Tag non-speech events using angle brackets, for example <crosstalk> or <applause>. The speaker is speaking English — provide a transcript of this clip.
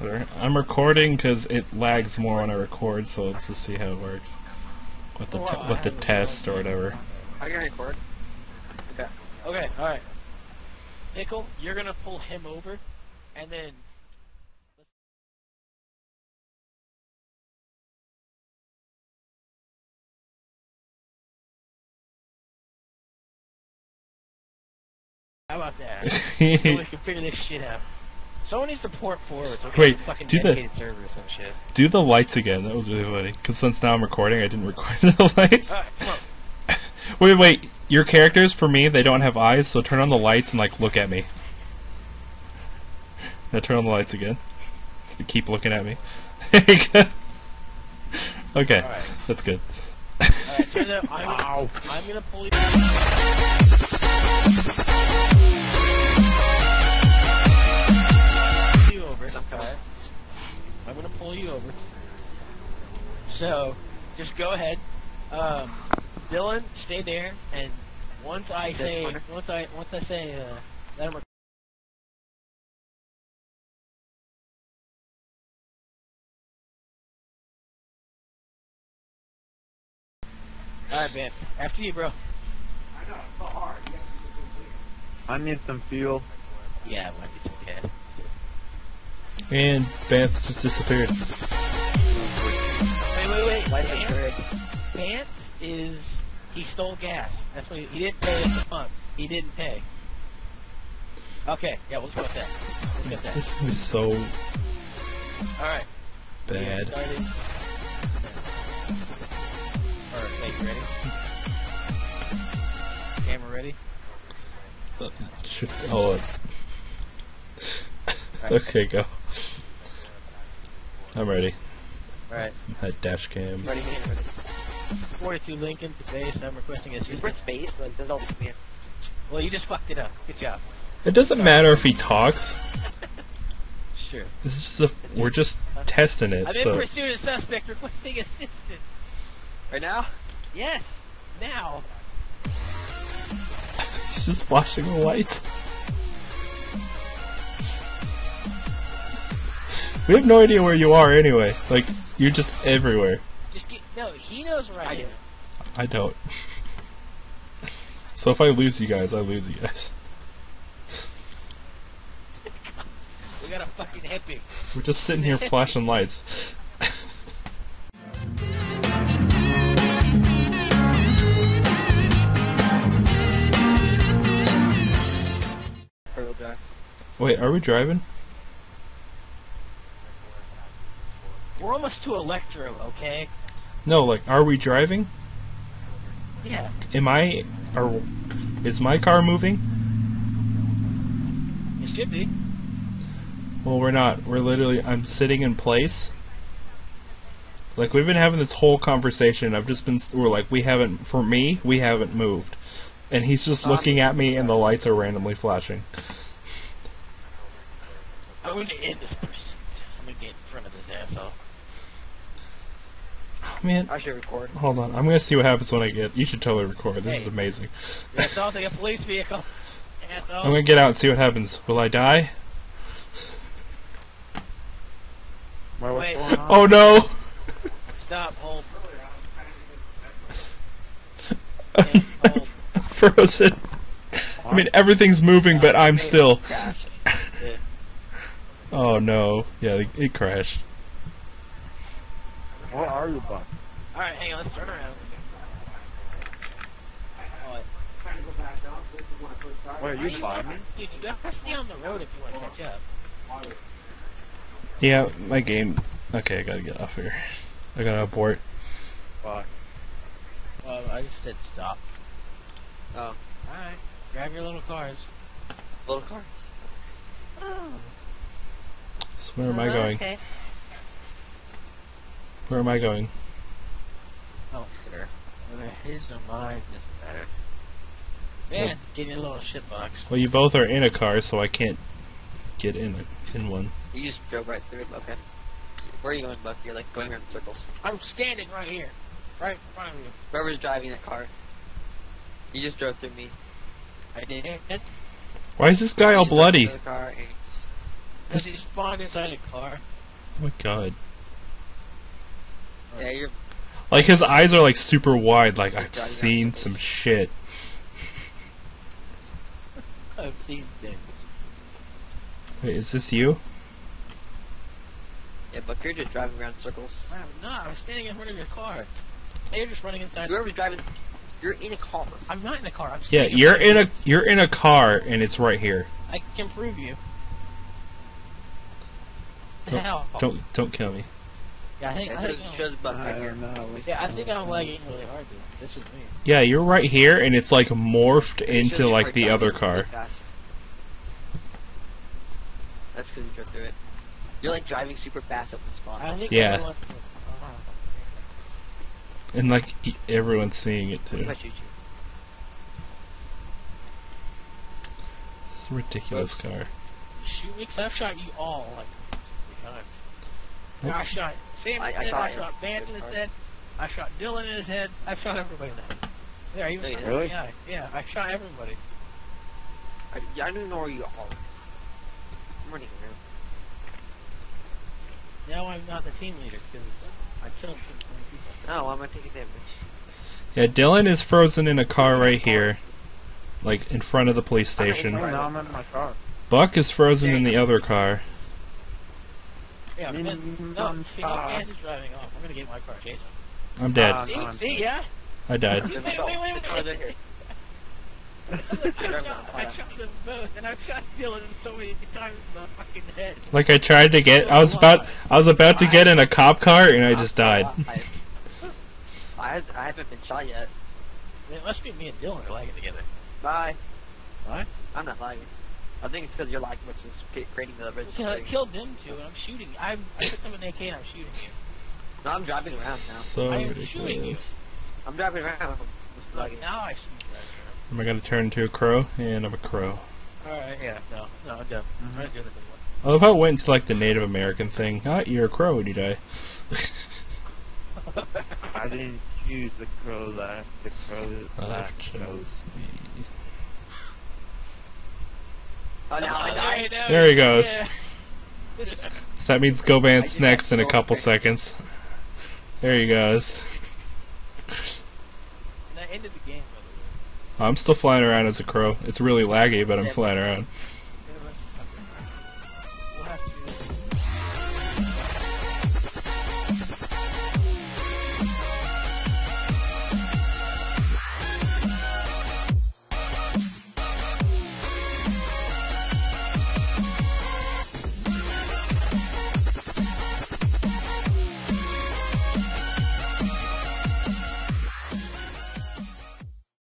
I'm recording because it lags more when I record, so let's just see how it works with the t- with the test or whatever. I can record. Okay. Okay, alright. Nickel, you're gonna pull him over, and then. How about that? so we can figure this shit out. Someone needs to port forward. So Wait, fucking do the- server or some shit. Do the lights again. That was really funny. Because since now I'm recording, I didn't record <laughs> the lights. <laughs> Wait, wait. Your characters, for me, they don't have eyes, so turn on the lights and like look at me. <laughs> Now turn on the lights again. Keep looking at me. okay, Alright. that's good. I'm, gonna, I'm gonna pull you. You over. Okay. I'm gonna pull you over. So, just go ahead. Um, Dylan, stay there, and once I say, once I, once I say, uh, that I'm. Alright, man. After you, bro. I need some fuel. Yeah, it might be some gas. And Banff just disappeared. Wait, wait, wait. Light the Vance, turret. Is he stole gas. That's what he, he didn't pay at the pump. He didn't pay. Okay, yeah, we'll just go with that. Let's get that. This is so All right. bad. All right, hey, you ready? Camera ready? Should- Oh. <laughs> okay, go. I'm ready. All right. That dash cam. Ready, man. Ready. 42 Lincoln to base. I'm requesting Is assistance. for space? Like, there's all this Well, you just fucked it up. Good job. It doesn't matter if he talks. <laughs> Sure. This is just the, we're just testing it. I'm in So pursuit of suspect requesting assistance. Right now? Yes. Now. <laughs> She's just flashing the lights. We have no idea where you are anyway. Like you're just everywhere. Just get no. He knows where I, I am. I don't. <laughs> So if I lose you guys, I lose you guys. <laughs> We got a fucking hippie. We're just sitting here <laughs> flashing lights. Wait, are we driving? We're almost to Electro, okay? No, like, are we driving? Yeah. Am I? Are is my car moving? It should be. Well, we're not. We're literally. I'm sitting in place. Like we've been having this whole conversation. I've just been. We're like we haven't. For me, we haven't moved, and he's just Um, looking at me, and the lights are randomly flashing. I'm gonna end this pursuit. I'm gonna get in front of this asshole. Man, I should record. hold on. I'm gonna see what happens when I get. You should totally record. This is Hey. amazing. You assaulting a police vehicle. Asshole. <laughs> I'm gonna get out and see what happens. Will I die? Wait, what's going on? Oh no! Stop. Hold. Hold. <laughs> Frozen. I mean, everything's moving, but I'm still. <laughs> Oh no! Yeah, it- it crashed. Where are you, Buck? All right, hang on. Let's turn around. Oh, Wait, are you fine? Dude, you gotta stay on the road if you want to catch up. Yeah, my game. Okay, I gotta get off here. I gotta abort. Fuck. Well, I just said stop. Oh. All right. Grab your little cars. Little cars. Oh. So where am I oh, going? Okay. Where am I going? Oh, sure. Whether his or mine doesn't matter. Man, give me a little shit box. Well, you both are in a car, so I can't get in in one. You just drove right through it. Okay. Where are you going, Buck? You're like going around in circles. I'm standing right here, right in front of you. Whoever's driving the car. You just drove through me. I did it. Why is this guy all You just drove bloody? through the car and you Because he spawned inside a car. Oh my god. Yeah, you're. Like his eyes are like super wide. Like I've Driving seen around some shit. <laughs> I've seen things. Wait, is this you? Yeah, but you're just driving around in circles. I'm not. I'm standing in front of your car. You're just running inside. Whoever's driving, you're in a car. I'm not in a car. I'm Yeah, you're in a you're in a car and it's right here. I can prove you. The Don't- hell? Don't don't kill me. Yeah, I think. Yeah, I it think shows, I'm- shows Buck right here. yeah, I think I'm lagging really hard. Dude. This is me. Yeah, you're right here and it's like morphed It into like the other car. fast. That's because you drove through it. You're like driving super fast up in spawn. I think. Yeah. everyone- And like e- everyone's seeing it What too. if I shoot you? It's a ridiculous Oops. car. Shoot me, 'cause I've shot you all like three times. Nope. I shot Sam I- in I his head. shot I shot Band in his head. I shot Dylan in his head. I shot everybody in the head. There, even No, you shot didn't. the guy. Yeah, I shot everybody. I, yeah, I don't even know where you are. I'm running around. Now I'm not the team leader because I killed too many people. Oh, no, I'm gonna take damage. Yeah, Dylan is frozen in a car right here. Like in front of the police station. Right. now I'm in my car. Buck is frozen in the other car. Yeah, Ben, no, see, no, uh, Ben is driving off. I'm gonna get my car chasing. I'm dead. Uh, See, I'm- see, yeah. I died. Wait, wait, wait, wait, wait. I shot, I shot them both, and I've shot Dylan so many times in the fucking head. Like I tried to get I was about I was about to get in a cop car and I just died. I, <laughs> I, I haven't been shot yet. It must be me and Dylan are lagging together. Bye. What? I'm not lagging. I think it's because you're lagging, which is creating the Because I killed them two, and I'm shooting. I'm, I picked up an AK and I'm shooting you. No, I'm driving around now. So I am shooting you. I'm driving around. Just Like, now I see you guys. Am I gonna turn into a crow? And I'm a crow. Alright, yeah, no, no, I'm done. I'm not doing it anymore. I love how it went into like the Native American thing. Ah, you're a crow when you die. I didn't choose the crow that the crow that Life chose. chose me. Oh, now I died. There he goes. Yeah. So that means Govan's next in a couple seconds. There he goes. And that ended the game, by the way. I'm still flying around as a crow. It's really laggy, but I'm flying around.